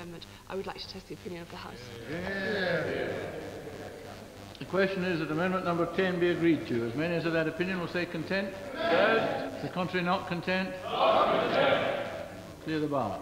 amendment. I would like to test the opinion of the House. The question is that amendment number 10 be agreed to. As many as of that opinion will say content. Yes. The contrary not content. Not content. Clear the bar.